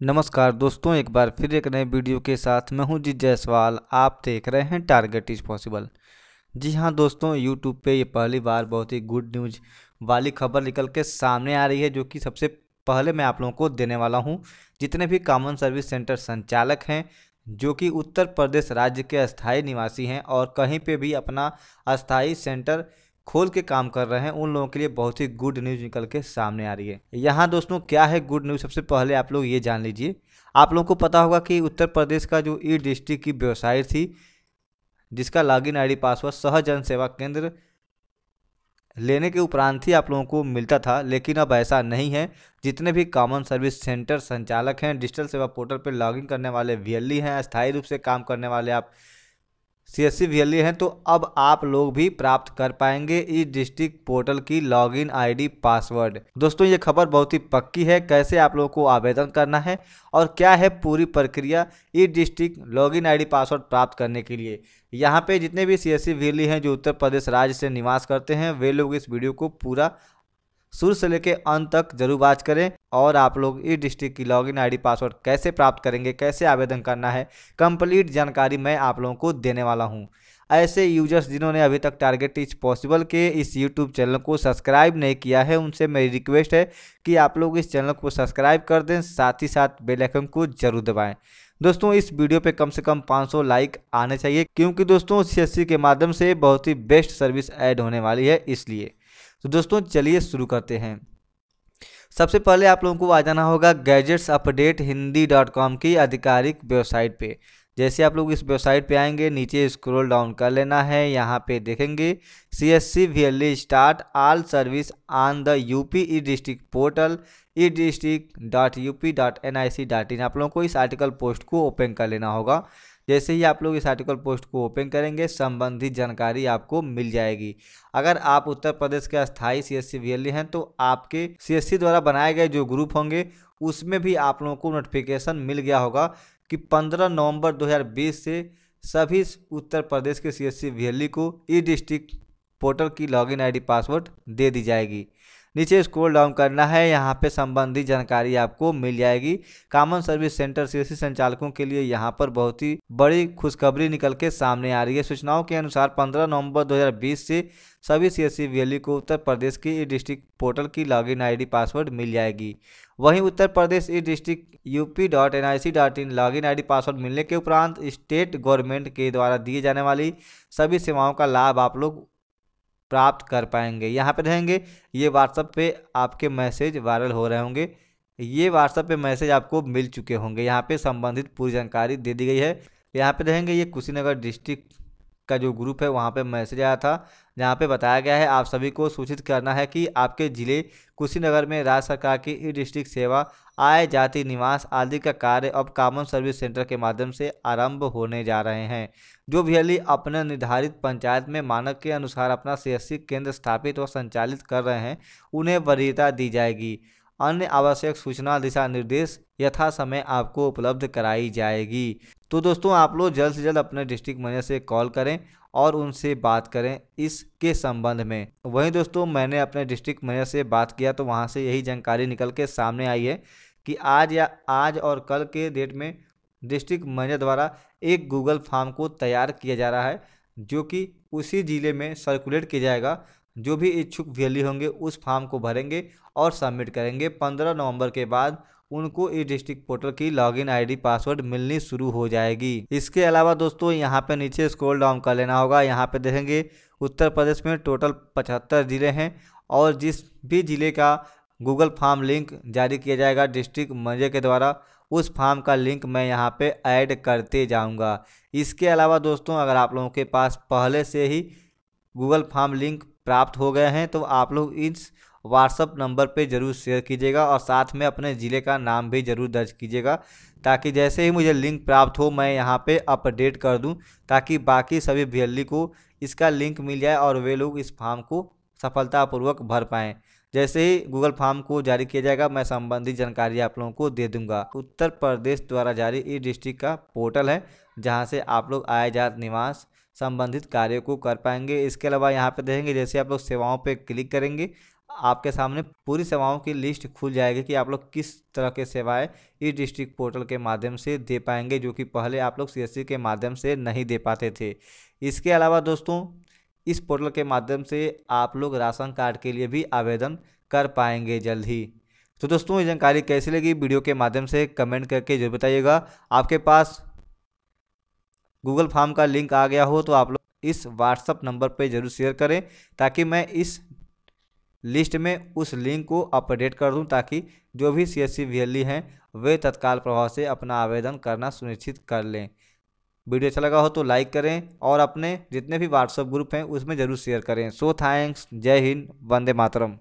नमस्कार दोस्तों, एक बार फिर एक नए वीडियो के साथ मैं हूँ जीत जायसवाल। आप देख रहे हैं टारगेट इज़ पॉसिबल जी हाँ दोस्तों यूट्यूब पे ये पहली बार बहुत ही गुड न्यूज़ वाली खबर निकल के सामने आ रही है, जो कि सबसे पहले मैं आप लोगों को देने वाला हूँ। जितने भी कॉमन सर्विस सेंटर संचालक हैं, जो कि उत्तर प्रदेश राज्य के अस्थायी निवासी हैं, और कहीं पर भी अपना अस्थायी सेंटर खोल के काम कर रहे हैं, उन लोगों के लिए बहुत ही गुड न्यूज़ निकल के सामने आ रही है। यहाँ दोस्तों, क्या है गुड न्यूज़ सबसे पहले आप लोग ये जान लीजिए। आप लोगों को पता होगा कि उत्तर प्रदेश का जो ई डिस्ट्रिक्ट की वेबसाइट थी, जिसका लॉगिन आईडी पासवर्ड सह जन सेवा केंद्र लेने के उपरांत ही आप लोगों को मिलता था, लेकिन अब ऐसा नहीं है। जितने भी कॉमन सर्विस सेंटर संचालक हैं डिजिटल सेवा पोर्टल पर लॉगिन करने वाले वी हैं, अस्थायी रूप से काम करने वाले आप सी एस सी वी हैं तो अब आप लोग भी प्राप्त कर पाएँगे इस डिस्ट्रिक्ट पोर्टल की लॉगिन आईडी, पासवर्ड। दोस्तों, ये खबर बहुत ही पक्की है, कैसे आप लोगों को आवेदन करना है और क्या है पूरी प्रक्रिया e district login ID, password प्राप्त करने के लिए। यहाँ पे जितने भी सी एस सी हैं, जो उत्तर प्रदेश राज्य से निवास करते हैं, वे लोग इस वीडियो को पूरा शुरू से लेकर अंत तक ज़रूर बात करें। और आप लोग इस डिस्ट्रिक्ट की लॉगिन आईडी, पासवर्ड कैसे प्राप्त करेंगे, कैसे आवेदन करना है, कंप्लीट जानकारी मैं आप लोगों को देने वाला हूँ। ऐसे यूज़र्स जिन्होंने अभी तक टारगेट इज़ पॉसिबल के इस यूट्यूब चैनल को सब्सक्राइब नहीं किया है, उनसे मेरी रिक्वेस्ट है कि आप लोग इस चैनल को सब्सक्राइब कर दें, साथ ही साथ बेल आइकन को ज़रूर दबाएँ। दोस्तों, इस वीडियो पे कम से कम 500 लाइक आने चाहिए, क्योंकि दोस्तों CSC के माध्यम से बहुत ही बेस्ट सर्विस ऐड होने वाली है, इसलिए। तो दोस्तों, चलिए शुरू करते हैं। सबसे पहले आप लोगों को आ जाना होगा gadgets update Hindi dot com की आधिकारिक वेबसाइट पे। जैसे आप लोग इस वेबसाइट पे आएँगे, नीचे स्क्रॉल डाउन कर लेना है, यहाँ पे देखेंगे C S C V L start all service on the U P e district portal e district dot U P dot N I C dot in आप लोगों को इस आर्टिकल पोस्ट को ओपन कर लेना होगा। जैसे ही आप लोग इस आर्टिकल पोस्ट को ओपन करेंगे, संबंधित जानकारी आपको मिल जाएगी। अगर आप उत्तर प्रदेश के अस्थायी सी एस हैं तो आपके सीएससी द्वारा बनाए गए जो ग्रुप होंगे, उसमें भी आप लोगों को नोटिफिकेशन मिल गया होगा कि 15 नवंबर 2020 से सभी उत्तर प्रदेश के सी एस को ई डिस्ट्रिक्ट पोर्टल की लॉगिन आईडी पासवर्ड दे दी जाएगी। नीचे स्क्रॉल डाउन करना है, यहाँ पे संबंधित जानकारी आपको मिल जाएगी। कॉमन सर्विस सेंटर सीएससी संचालकों के लिए यहाँ पर बहुत ही बड़ी खुशखबरी निकल के सामने आ रही है। सूचनाओं के अनुसार 15 नवंबर 2020 से सभी सी एस को उत्तर प्रदेश की ई डिस्ट्रिक्ट पोर्टल की लॉगिन आईडी पासवर्ड मिल जाएगी। वहीं Uttar Pradesh e district UP dot N I C dot in login I password मिलने के उपरांत स्टेट गवर्नमेंट के द्वारा दिए जाने वाली सभी सेवाओं का लाभ आप लोग प्राप्त कर पाएँगे। यहाँ पे रहेंगे ये व्हाट्सअप पे आपके मैसेज वायरल हो रहे होंगे। ये व्हाट्सअप पे मैसेज आपको मिल चुके होंगे। यहाँ पे संबंधित पूरी जानकारी दे दी गई है। यहाँ पे रहेंगे ये कुशीनगर डिस्ट्रिक्ट का जो ग्रुप है, वहाँ पे मैसेज आया था, जहाँ पे बताया गया है, आप सभी को सूचित करना है कि आपके ज़िले कुशीनगर में राज्य सरकार की ई डिस्ट्रिक्ट सेवा, आय, जाति, निवास आदि का कार्य अब कॉमन सर्विस सेंटर के माध्यम से आरंभ होने जा रहे हैं। जो भी अपने निर्धारित पंचायत में मानक के अनुसार अपना सी केंद्र स्थापित और संचालित कर रहे हैं, उन्हें वरीयता दी जाएगी। अन्य आवश्यक सूचना, दिशा निर्देश यथा समय आपको उपलब्ध कराई जाएगी। तो दोस्तों, आप लोग जल्द से जल्द अपने डिस्ट्रिक्ट मैनेजर से कॉल करें और उनसे बात करें इसके संबंध में। वहीं दोस्तों, मैंने अपने डिस्ट्रिक्ट मैनेजर से बात किया तो वहाँ से यही जानकारी निकल के सामने आई है कि आज या, आज और कल के डेट में डिस्ट्रिक्ट मैनेजर द्वारा एक गूगल फॉर्म को तैयार किया जा रहा है, जो कि उसी ज़िले में सर्कुलेट किया जाएगा। जो भी इच्छुक वैली होंगे, उस फॉर्म को भरेंगे और सबमिट करेंगे। पंद्रह नवंबर के बाद उनको ई डिस्ट्रिक्ट पोर्टल की लॉगिन आईडी पासवर्ड मिलनी शुरू हो जाएगी। इसके अलावा दोस्तों, यहाँ पे नीचे स्क्रॉल डाउन कर लेना होगा। यहाँ पे देखेंगे, उत्तर प्रदेश में टोटल पचहत्तर ज़िले हैं और जिस भी ज़िले का गूगल फॉर्म लिंक जारी किया जाएगा डिस्ट्रिक्ट मज़े के द्वारा, उस फॉर्म का लिंक मैं यहाँ पे ऐड करते जाऊँगा। इसके अलावा दोस्तों, अगर आप लोगों के पास पहले से ही गूगल फॉर्म लिंक प्राप्त हो गए हैं तो आप लोग इस व्हाट्सअप नंबर पे ज़रूर शेयर कीजिएगा और साथ में अपने ज़िले का नाम भी ज़रूर दर्ज कीजिएगा, ताकि जैसे ही मुझे लिंक प्राप्त हो, मैं यहाँ पे अपडेट कर दूँ, ताकि बाकी सभी वी को इसका लिंक मिल जाए और वे लोग इस फॉर्म को सफलतापूर्वक भर पाएँ। जैसे ही गूगल फॉर्म को जारी किया जाएगा, मैं संबंधित जानकारी आप लोगों को दे दूँगा। उत्तर प्रदेश द्वारा जारी ई डिस्ट्रिक्ट का पोर्टल है, जहाँ से आप लोग आय जात निवास संबंधित कार्यों को कर पाएँगे। इसके अलावा यहाँ पे देखेंगे, जैसे आप लोग सेवाओं पे क्लिक करेंगे आपके सामने पूरी सेवाओं की लिस्ट खुल जाएगी कि आप लोग किस तरह के सेवाएँ इस डिस्ट्रिक्ट पोर्टल के माध्यम से दे पाएँगे, जो कि पहले आप लोग सीएससी के माध्यम से नहीं दे पाते थे। इसके अलावा दोस्तों, इस पोर्टल के माध्यम से आप लोग राशन कार्ड के लिए भी आवेदन कर पाएँगे जल्द ही। तो दोस्तों, ये जानकारी कैसी लगी वीडियो के माध्यम से कमेंट करके ज़रूर बताइएगा। आपके पास गूगल फॉर्म का लिंक आ गया हो तो आप लोग इस व्हाट्सअप नंबर पर ज़रूर शेयर करें, ताकि मैं इस लिस्ट में उस लिंक को अपडेट कर दूँ ताकि जो भी सी एस हैं, वे तत्काल प्रभाव से अपना आवेदन करना सुनिश्चित कर लें। वीडियो अच्छा लगा हो तो लाइक करें और अपने जितने भी व्हाट्सएप ग्रुप हैं, उसमें ज़रूर शेयर करें। सो थैंक्स, जय हिंद, वंदे मातरम।